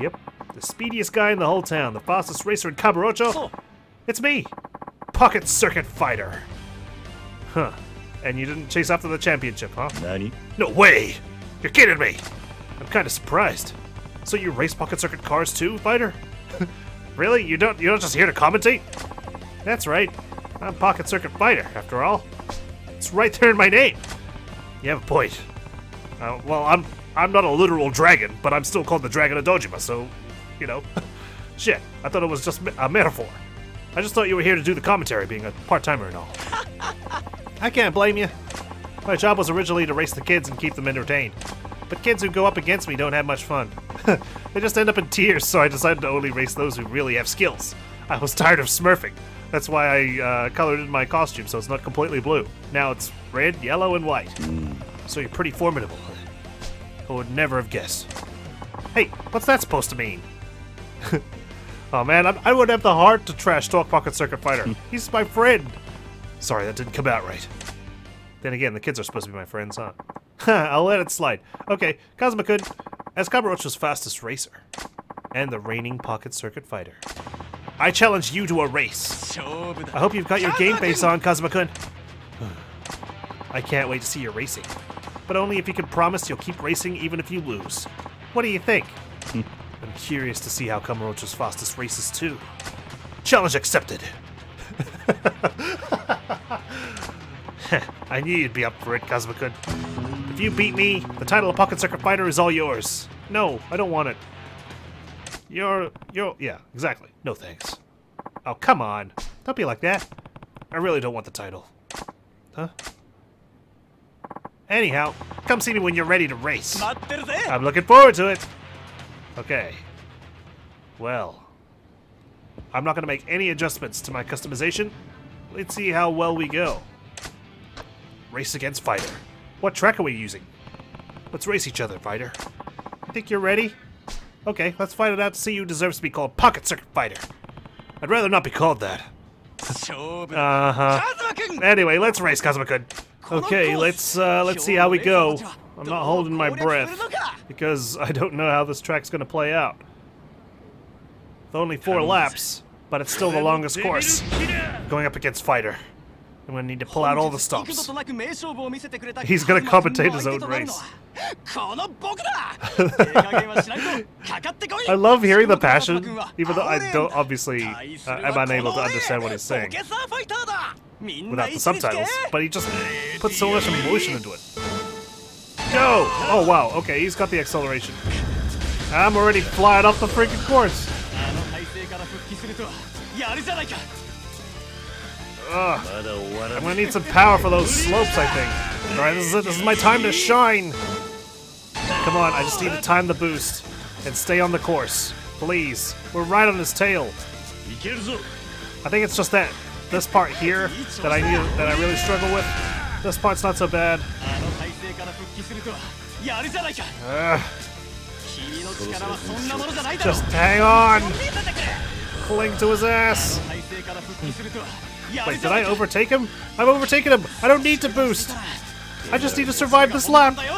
Yep. The speediest guy in the whole town. The fastest racer in Kamurocho? Oh. It's me. Pocket Circuit Fighter. Huh. And you didn't chase after the championship, huh? 何 No way! You're kidding me! I'm kind of surprised. So you race pocket circuit cars too, fighter? really? You don't? You're not just here to commentate? That's right. I'm pocket circuit fighter, after all. It's right there in my name. You have a point. Uh, well, I'm I'm not a literal dragon, but I'm still called the Dragon of Dojima, so you know. Shit, I thought it was just a metaphor. I just thought you were here to do the commentary, being a part timer and all. I can't blame you. My job was originally to race the kids and keep them entertained. But kids who go up against me don't have much fun. they just end up in tears, so I decided to only race those who really have skills. I was tired of smurfing. That's why I uh, colored in my costume so it's not completely blue. Now it's red, yellow, and white. So you're pretty formidable. I would never have guessed. Hey, what's that supposed to mean? oh man, I, I wouldn't have the heart to trash talk Pocket Circuit Fighter. He's my friend. Sorry, that didn't come out right. Then again, the kids are supposed to be my friends, huh? I'll let it slide. Okay, Kazuma could, as Kamurocho's fastest racer, and the reigning pocket circuit fighter. I challenge you to a race. I hope you've got your game face on, Kazuma-kun. I can't wait to see your racing. But only if you can promise you'll keep racing even if you lose. What do you think? I'm curious to see how Kamurocho's fastest races too. Challenge accepted. I knew you'd be up for it, Kazuma-kun. If you beat me, the title of Pocket Circuit Fighter is all yours. No, I don't want it. You're... you're... yeah, exactly. No thanks. Oh, come on. Don't be like that. I really don't want the title. Huh? Anyhow, come see me when you're ready to race. I'm looking forward to it. Okay. Well. I'm not going to make any adjustments to my customization. Let's see how well we go. Race against fighter. What track are we using? Let's race each other, fighter. Think you're ready? Okay, let's fight it out to see who deserves to be called Pocket Circuit Fighter. I'd rather not be called that. Uh-huh. Anyway, let's race, Kazuma-kun. Okay, let's, uh, let's see how we go. I'm not holding my breath, because I don't know how this track's gonna play out. With only four laps, but it's still the longest course. Going up against Fighter. I'm gonna need to pull out all the stops. He's gonna commentate his own race. I love hearing the passion, even though I don't obviously uh, am unable to understand what he's saying without the subtitles, but he just puts so much emotion into it. Go! Oh wow, okay, he's got the acceleration. I'm already flying off the freaking course. るとはやるじゃないか Ugh. まだ終わら I'm な gonna い need some power for those slopes, I think. Alright, this is it. This is my time to shine. Come on, I just need to time the boost and stay on the course. Please. We're right on his tail. いけるぞ I think it's just that this part here that I need that I really struggle with. This part's not so bad. あの体勢から復帰するとはやるじゃないか Ugh, 君の力はそんなものじゃないだろ just hang on. to his ass. Wait, did I overtake him? I've overtaken him. I don't need to boost. I just need to survive this lap.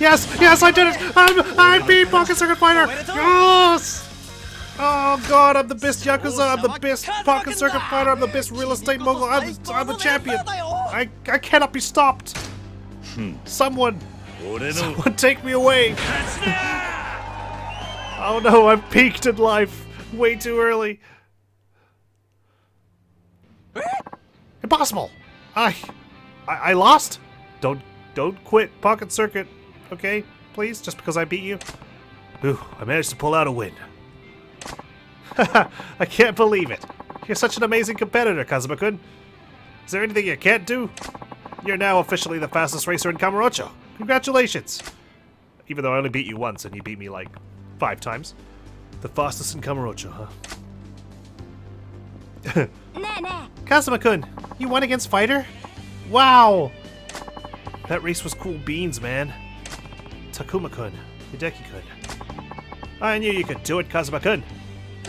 Yes, yes, I did it. I'm, I'm beat Pocket Circuit Fighter. Yes. Oh god, I'm the best Yakuza, I'm the best pocket circuit fighter, I'm the best real estate mogul, I'm, I'm a champion! I, I cannot be stopped! Hmm. Someone! Someone take me away! Oh no, I've peaked in life way too early. Impossible. I, I, I lost. Don't, don't quit Pocket Circuit, okay? Please, just because I beat you. Ooh, I managed to pull out a win. I can't believe it. You're such an amazing competitor, Kazuma-kun. Is there anything you can't do? You're now officially the fastest racer in Kamurocho. Congratulations! Even though I only beat you once and you beat me like five times. The fastest in Kamurocho, huh? Kazuma-kun, you won against Fighter? Wow! That race was cool beans, man. Takuma-kun, Hideki-kun. I knew you could do it, Kazuma-kun!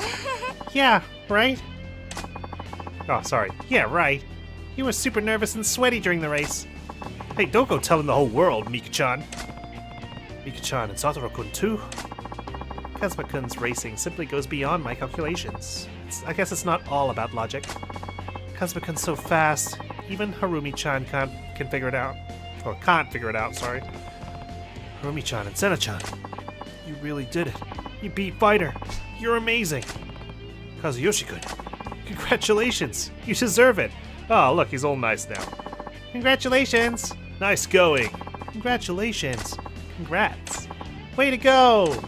yeah, right? Oh, sorry. Yeah, right. He was super nervous and sweaty during the race. Hey, don't go telling the whole world, Mika-chan. Mika-chan and Satoru-kun too? Kazuma-kun's racing simply goes beyond my calculations. It's, I guess it's not all about logic. Kazuma-kun's so fast, even Harumi-chan can't can figure it out. Or can't figure it out, sorry. Harumi-chan and Senna-chan. You really did it. You beat Fighter. You're amazing. Kazuyoshi-kun. Congratulations. You deserve it. Oh, look, he's all nice now. Congratulations. Nice going. Congratulations. Congrats. Way to go.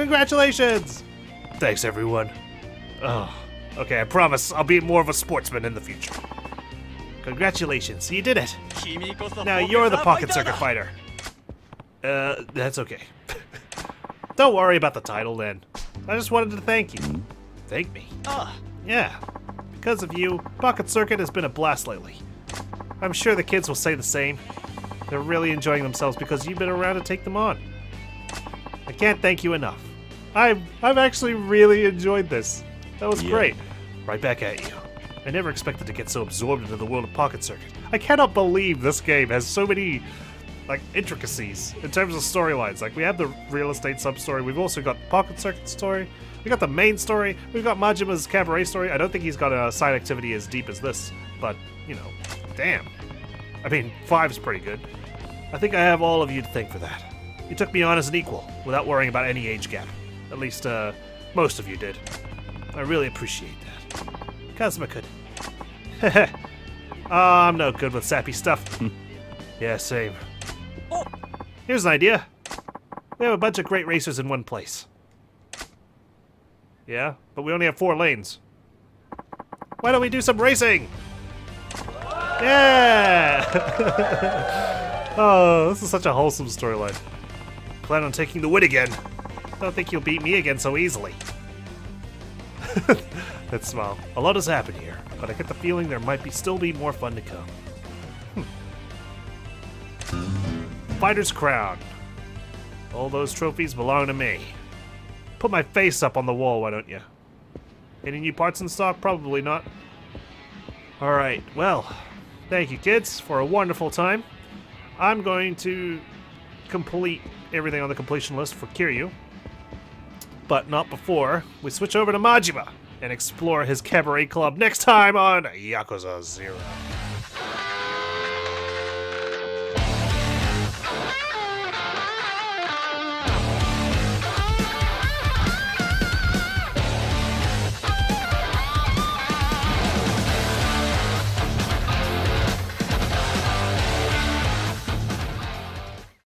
Congratulations! Thanks, everyone. Oh, okay, I promise I'll be more of a sportsman in the future. Congratulations, you did it! Now you're the pocket circuit fighter. Uh, that's okay. Don't worry about the title then. I just wanted to thank you. Thank me? Yeah. Because of you, Pocket Circuit has been a blast lately. I'm sure the kids will say the same. They're really enjoying themselves because you've been around to take them on. I can't thank you enough. I've I've actually really enjoyed this. That was Yeah. great. Right back at you. I never expected to get so absorbed into the world of Pocket Circuit. I cannot believe this game has so many like intricacies in terms of storylines. Like we have the real estate sub story. We've also got Pocket Circuit story. We got the main story. We've got Majima's cabaret story. I don't think he's got a side activity as deep as this, but you know, damn. I mean, five's pretty good. I think I have all of you to thank for that. You took me on as an equal without worrying about any age gap. At least, uh, most of you did. I really appreciate that. Kazuma could. Ah, I'm no good with sappy stuff. yeah, same. Oh. Here's an idea. We have a bunch of great racers in one place. Yeah, but we only have four lanes. Why don't we do some racing? Yeah! oh, this is such a wholesome storyline. Plan on taking the win again. Don't think you'll beat me again so easily. that smile. A lot has happened here, but I get the feeling there might be still be more fun to come. Hmm. Fighter's crown. All those trophies belong to me. Put my face up on the wall, why don't you? Any new parts in stock? Probably not. Alright, well, thank you kids for a wonderful time. I'm going to complete everything on the completion list for Kiryu. But not before we switch over to Majima and explore his cabaret club next time on Yakuza 0.